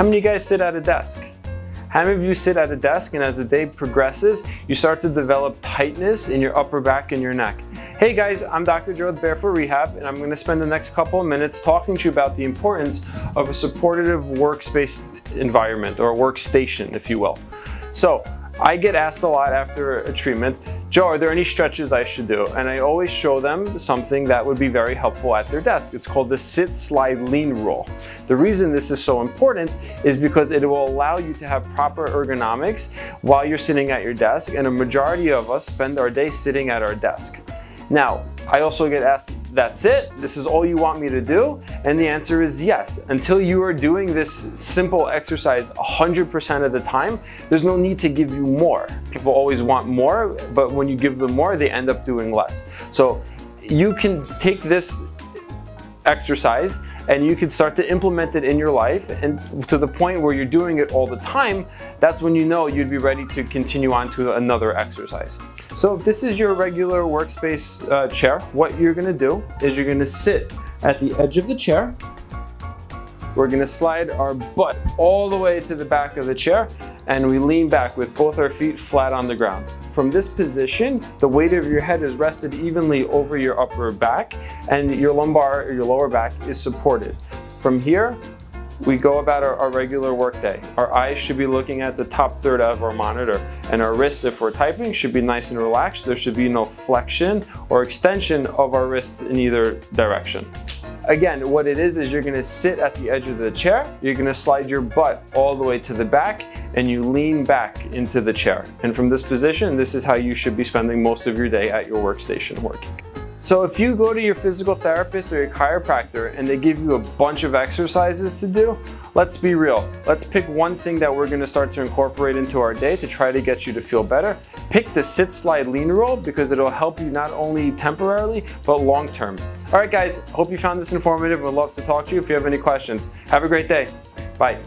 How many of you guys sit at a desk? How many of you sit at a desk and as the day progresses, you start to develop tightness in your upper back and your neck? Hey guys, I'm Dr. Joe with Barefoot Rehab and I'm going to spend the next couple of minutes talking to you about the importance of a supportive workspace environment or a workstation, if you will. So I get asked a lot after a treatment, Joe, are there any stretches I should do? And I always show them something that would be very helpful at their desk. It's called the sit, slide, lean rule. The reason this is so important is because it will allow you to have proper ergonomics while you're sitting at your desk. And a majority of us spend our day sitting at our desk. Now, I also get asked, that's it? This is all you want me to do? And the answer is yes. Until you are doing this simple exercise 100% of the time, there's no need to give you more. People always want more, but when you give them more, they end up doing less. So you can take this exercise and you can start to implement it in your life and to the point where you're doing it all the time, that's when you know you'd be ready to continue on to another exercise. So if this is your regular workspace uh, chair, what you're gonna do is you're gonna sit at the edge of the chair. We're gonna slide our butt all the way to the back of the chair and we lean back with both our feet flat on the ground. From this position, the weight of your head is rested evenly over your upper back and your lumbar or your lower back is supported. From here, we go about our, our, regular workday. Our eyes should be looking at the top third of our monitor and our wrists, if we're typing, should be nice and relaxed. There should be no flexion or extension of our wrists in either direction. Again, what it is, is you're gonna sit at the edge of the chair, you're gonna slide your butt all the way to the back, and you lean back into the chair. And from this position, this is how you should be spending most of your day at your workstation working. So if you go to your physical therapist or your chiropractor and they give you a bunch of exercises to do, let's be real. Let's pick one thing that we're gonna start to incorporate into our day to try to get you to feel better. Pick the sit, slide, lean rule because it'll help you not only temporarily, but long term. All right guys, hope you found this informative. Would love to talk to you if you have any questions. Have a great day. Bye.